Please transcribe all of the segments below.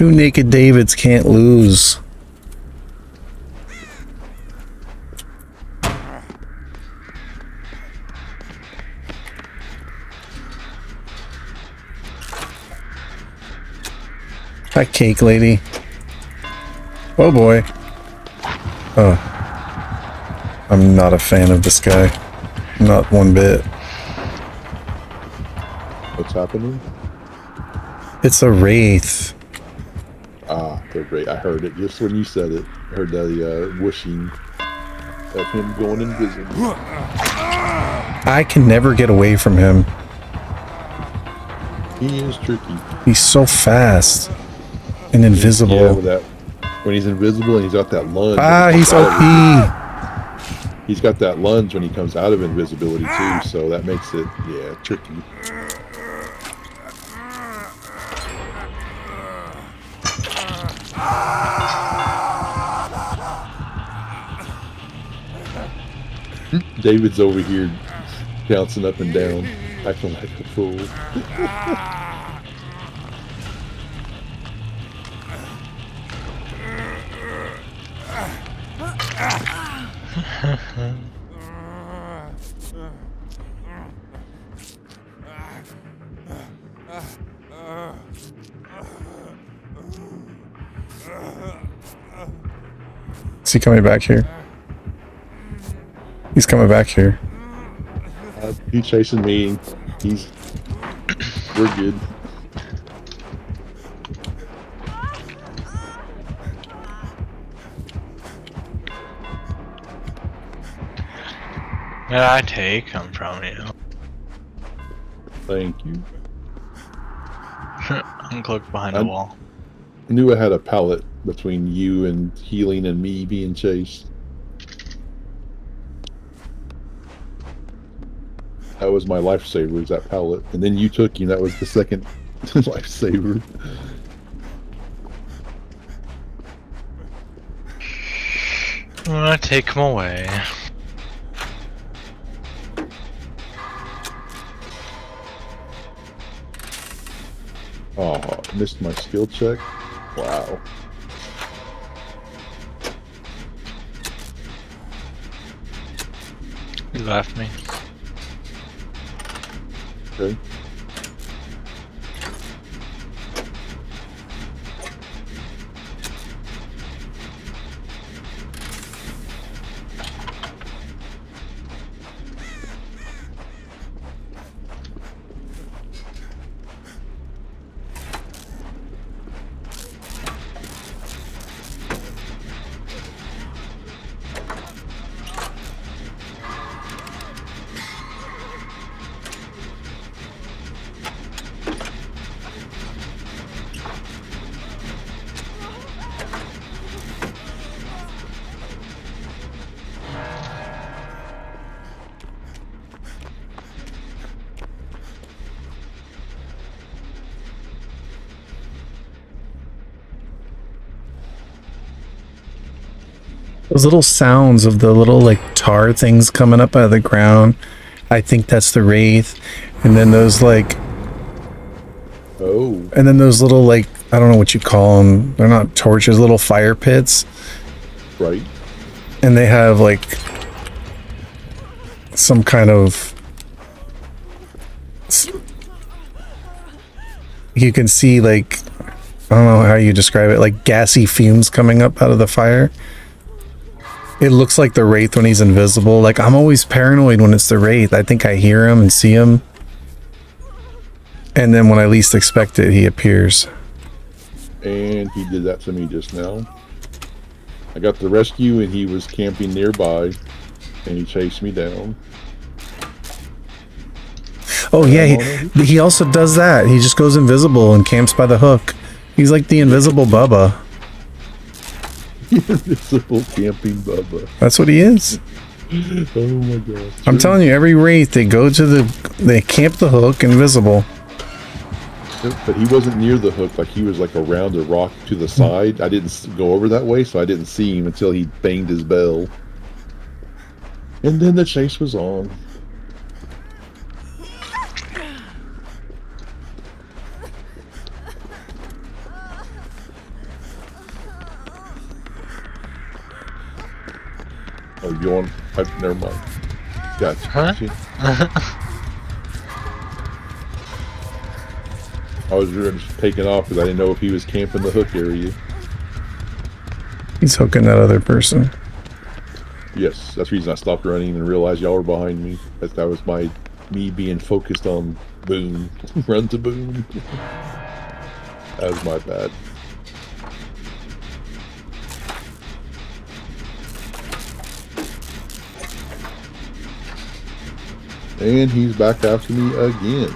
Two naked Davids can't lose. Hi, cake lady. Oh boy. Oh. I'm not a fan of this guy. Not one bit. What's happening? It's a wraith. Ah, the great. I heard it just when you said it. I heard the uh, whooshing of him going invisible. I can never get away from him. He is tricky. He's so fast and invisible. Yeah, with that, when he's invisible and he's got that lunge. ah, he's OP. He's got that lunge when he comes out of invisibility too, so that makes it yeah tricky. David's over here bouncing up and down, acting like a fool. Is he coming back here? He's coming back here. Uh, he's chasing me. He's we're good. Did I take him from you? Thank you. I'm cloaked behind I'm- the wall. I knew I had a pallet between you and healing and me being chased. That was my lifesaver, was that pallet. And then you took him, that was the second lifesaver. I'm gonna take him away. Oh, missed my skill check. Wow. He left me. Okay. Those little sounds of the little like tar things coming up out of the ground. I think that's the wraith. And then those like Oh, and then those little like I don't know what you call them. They're not torches, little fire pits. right. and they have like some kind of you can see like I don't know how you describe it like gassy fumes coming up out of the fire it looks like the wraith when he's invisible like I'm always paranoid when it's the wraith I think I hear him and see him and then when I least expect it he appears And he did that to me just now. I got the rescue and he was camping nearby and he chased me down. Oh yeah, he, he also does that. He just goes invisible and camps by the hook. He's like the invisible Bubba. Invisible camping Bubba. That's what he is. Oh my gosh. I'm telling you, every wraith they go to the they camp the hook invisible. But he wasn't near the hook, like he was like around a rock to the side. I didn't go over that way, so I didn't see him until he banged his bell. And then the chase was on. Oh, you want? I, never mind. Gotcha. Huh? See? I was just taking off because I didn't know if he was camping the hook area. He's hooking that other person. Yes, that's the reason I stopped running and realized y'all were behind me. That that was my me being focused on boom, run to boom. that was my bad. And he's back after me again.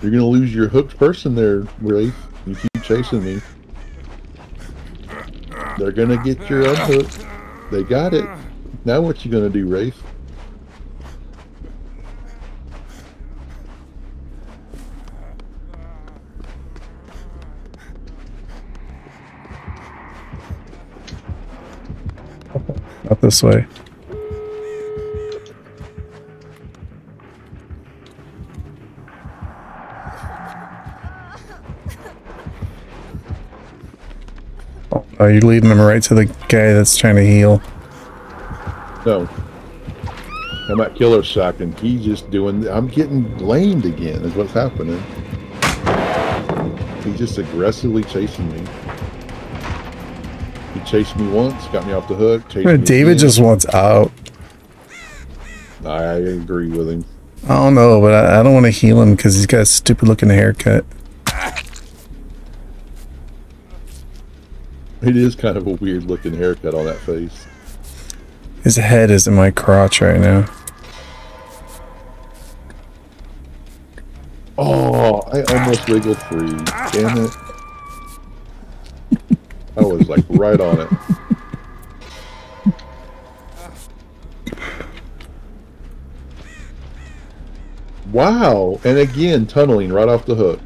You're gonna lose your hooked person there, Wraith. You keep chasing me. They're gonna get your unhooked. They got it. Now what you gonna do, Rafe? Not this way. Oh, no, you're leading them right to the guy that's trying to heal. No. I'm at Killer Shack and he's just doing. I'm getting lamed again. Is what's happening. He's just aggressively chasing me. Chased me once, got me off the hook. Chased me David again. just wants out. I agree with him. I don't know, but I, I don't want to heal him because he's got a stupid looking haircut. It is kind of a weird looking haircut on that face. His head is in my crotch right now. Oh, I almost wiggled free. Damn it. Was like right on it. Wow. And again, tunneling right off the hook.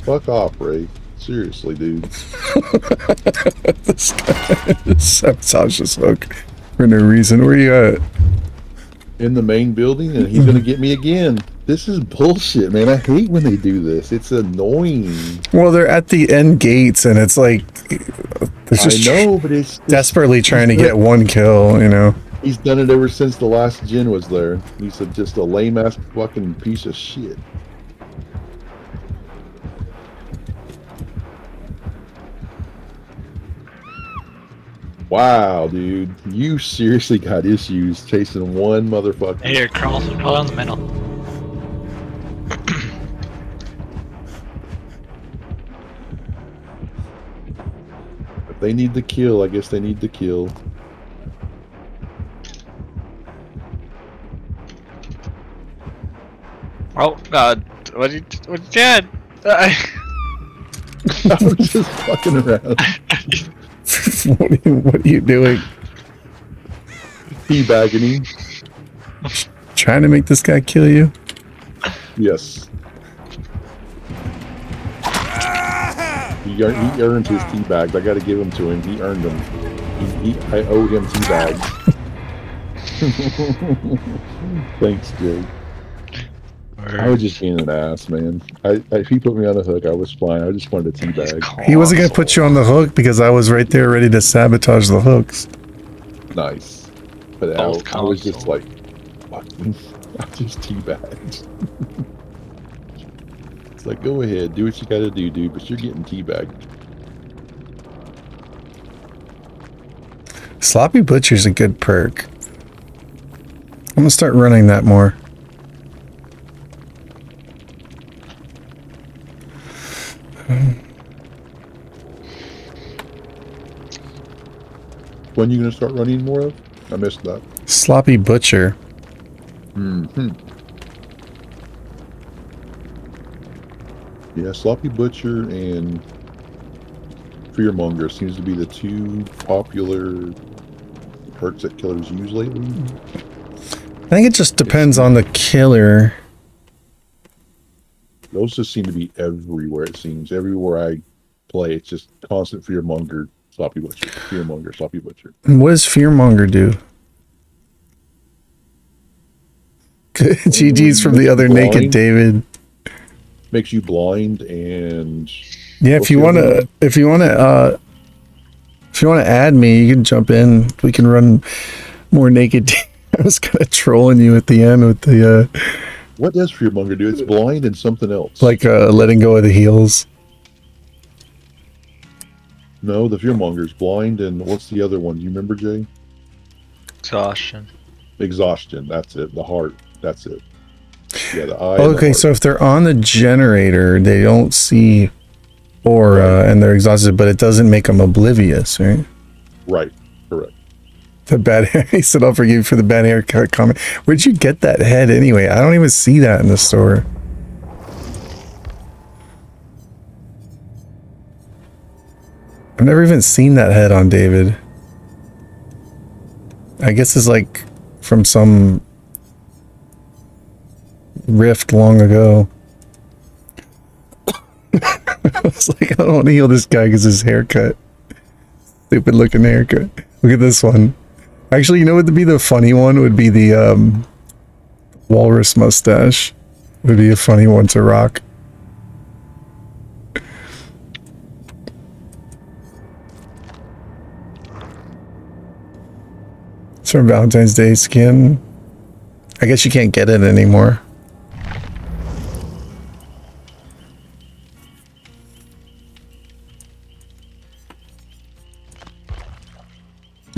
Fuck off, Ray. Seriously, dude. this guy just sabotage this hook for no reason. Where you at? In the main building, and he's gonna get me again. This is bullshit, man. I hate when they do this. It's annoying. Well, they're at the end gates, and it's like they're I know, but it's, it's desperately trying to get one kill. You know. He's done it ever since the last gen was there. He's a, just a lame ass fucking piece of shit. Wow, dude. You seriously got issues chasing one motherfucker. Here, crawl, crawl down the middle. They need the kill, I guess they need the kill. Oh God! What you? What you did? I- I was just fucking around. what, are you, what are you doing? Teabagging him. Trying to make this guy kill you? Yes. He, ear- he earned his tea bags. I got to give them to him. He earned them. He, he, I owe him tea bags. Thanks, Jay. I was just being an ass, man. I, I, if he put me on the hook, I was fine. I just wanted a tea bag. He wasn't gonna put you on the hook because I was right there ready to sabotage the hooks. Nice. But I, I was just like, fucking, I just tea bags. like, go ahead, do what you got to do, dude. But you're getting tea bagged. Sloppy Butcher's a good perk. I'm gonna start running that more. When you gonna start running more of? I missed that. Sloppy Butcher. Hmm. Yeah, Sloppy Butcher and Fearmonger seems to be the two popular perks that killers use lately. I think it just depends on the killer. Those just seem to be everywhere. It seems everywhere I play, it's just constant Fearmonger, Sloppy Butcher, Fearmonger, Sloppy Butcher. And what does Fearmonger do? GG's from the other naked David. Makes you blind and Yeah, if you want to, if you want to, uh, if you want to add me, you can jump in. We can run more naked. I was kind of trolling you at the end with the uh, what does Fearmonger do? It's blind and something else. like uh, letting go of the heels. no, the Fearmonger's blind and what's the other one? You remember, Jay? Exhaustion. Exhaustion. That's it. The heart. That's it. Yeah, the eye. Okay, so if they're on the generator, they don't see aura and they're exhausted, but it doesn't make them oblivious, right? right, correct. The bad hair. He said, "I'll forgive you for the bad haircut comment." Where'd you get that head anyway? I don't even see that in the store. I've never even seen that head on David. I guess it's like from some rift long ago. I was like, I don't want to heal this guy because his haircut. Stupid looking haircut. Look at this one. Actually, you know what would be the funny one? Would be the um, walrus mustache. Would be a funny one to rock. It's from Valentine's Day skin. I guess you can't get it anymore.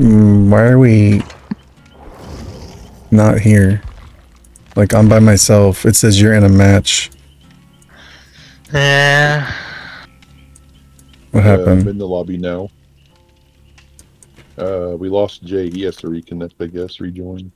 Why are we not here? Like I'm by myself. It says you're in a match. Yeah. What Uh, I'm happened? in the lobby now. Uh, we lost Jay. He has to reconnect, I guess, rejoin.